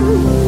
Ooh.